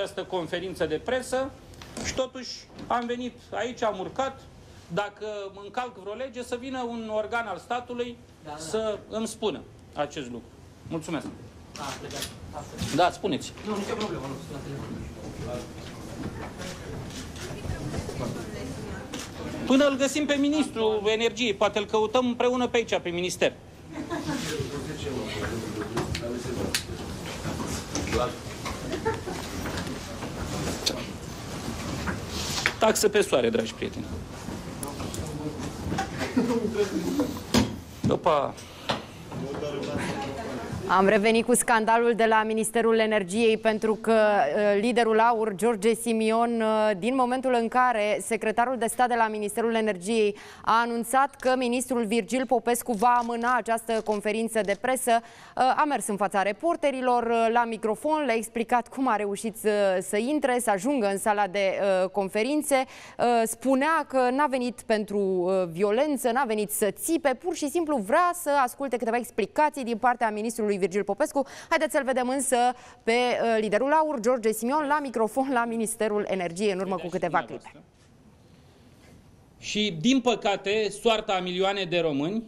această conferință de presă și totuși am venit aici, am urcat, dacă încalc vreo lege, să vină un organ al statului da, da. să îmi spună acest lucru. Mulțumesc. A, da, spuneți. Nu, nicio problemă, nu, Până îl găsim pe ministrul energiei, poate îl căutăm împreună pe aici, pe minister. Taxă pe soare, dragi prieteni. După am revenit cu scandalul de la Ministerul Energiei pentru că uh, liderul AUR, George Simion, uh, din momentul în care secretarul de stat de la Ministerul Energiei a anunțat că ministrul Virgil Popescu va amâna această conferință de presă, uh, a mers în fața reporterilor la microfon, le-a explicat cum a reușit să, să intre, să ajungă în sala de conferințe. Spunea că n-a venit pentru violență, n-a venit să țipe, pur și simplu vrea să asculte câteva explicații din partea ministrului Virgil Popescu. Haideți să-l vedem însă pe uh, liderul AUR, George Simion, la microfon la Ministerul Energiei în urmă cu câteva clipe. Și, din păcate, soarta a milioane de români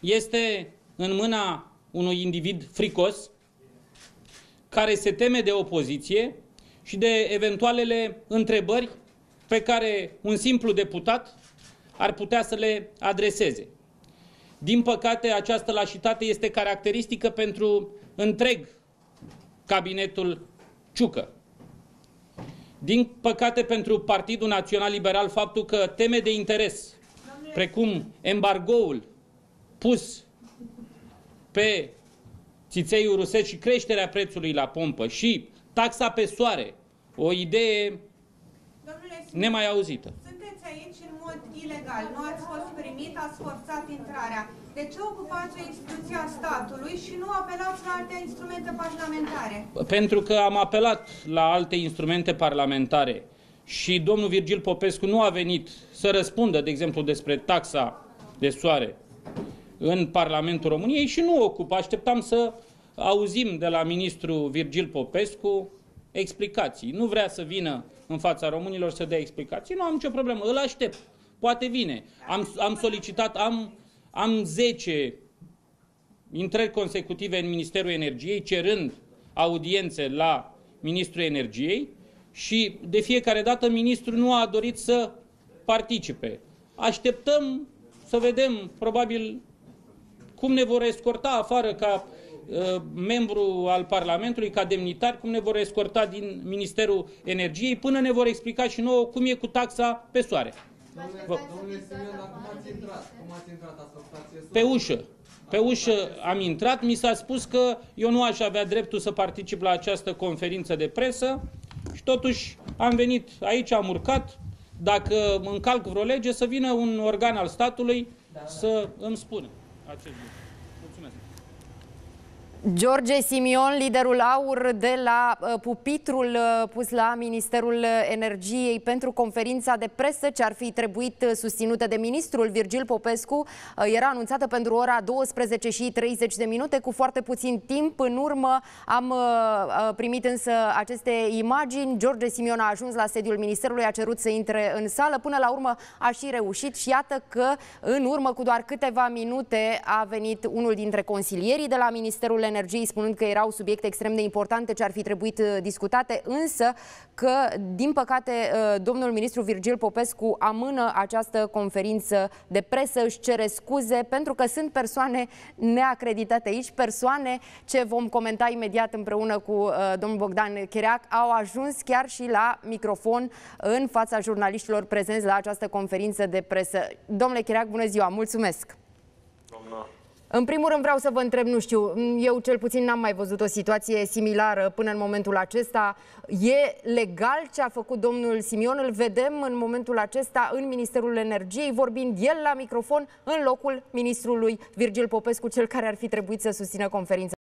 este în mâna unui individ fricos care se teme de opoziție și de eventualele întrebări pe care un simplu deputat ar putea să le adreseze. Din păcate, această lașitate este caracteristică pentru întreg cabinetul Ciucă. Din păcate pentru Partidul Național Liberal, faptul că teme de interes, precum embargoul pus pe țițeiul rusesc și creșterea prețului la pompă și taxa pe soare, o idee Domnule, nemai auzită ilegal, nu ați fost primit, ați forțat intrarea. De ce ocupați o instituție a statului și nu apelați la alte instrumente parlamentare? Pentru că am apelat la alte instrumente parlamentare și domnul Virgil Popescu nu a venit să răspundă, de exemplu, despre taxa de soare în Parlamentul României și nu ocupă. Așteptam să auzim de la ministrul Virgil Popescu explicații. Nu vrea să vină în fața românilor să dea explicații. Nu am nicio problemă, îl aștept. Poate vine. Am, am solicitat, am, am 10 intrări consecutive în Ministerul Energiei, cerând audiențe la Ministrul Energiei și de fiecare dată ministrul nu a dorit să participe. Așteptăm să vedem, probabil, cum ne vor escorta afară ca uh, membru al Parlamentului, ca demnitar, cum ne vor escorta din Ministerul Energiei, până ne vor explica și nouă cum e cu taxa pe soare. Domnule Simeon, dar cum ați intrat? Cum ați intrat? Pe ușă. Pe ușă am intrat, mi s-a spus că eu nu aș avea dreptul să particip la această conferință de presă și totuși am venit aici, am urcat, dacă încalc vreo lege, să vină un organ al statului da, da. să îmi spună acest lucru. George Simion, liderul AUR de la uh, pupitrul uh, pus la Ministerul Energiei pentru conferința de presă ce ar fi trebuit uh, susținută de ministrul Virgil Popescu era anunțată pentru ora 12 și 30 de minute. Cu foarte puțin timp în urmă am primit însă aceste imagini. George Simion a ajuns la sediul Ministerului a cerut să intre în sală. Până la urmă a și reușit și iată că în urmă cu doar câteva minute a venit unul dintre consilierii de la Ministerul Energiei spunând că erau subiecte extrem de importante ce ar fi trebuit uh, discutate, însă că, din păcate, uh, domnul ministru Virgil Popescu amână această conferință de presă, își cere scuze pentru că sunt persoane neacreditate aici, persoane ce vom comenta imediat împreună cu uh, domnul Bogdan Chereac, au ajuns chiar și la microfon în fața jurnaliștilor prezenți la această conferință de presă. Domnule Chereac, bună ziua, mulțumesc! Doamna. În primul rând vreau să vă întreb, nu știu, eu cel puțin n-am mai văzut o situație similară până în momentul acesta. E legal ce a făcut domnul Simion? Îl vedem în momentul acesta în Ministerul Energiei, vorbind el la microfon în locul ministrului Virgil Popescu, cel care ar fi trebuit să susțină conferința.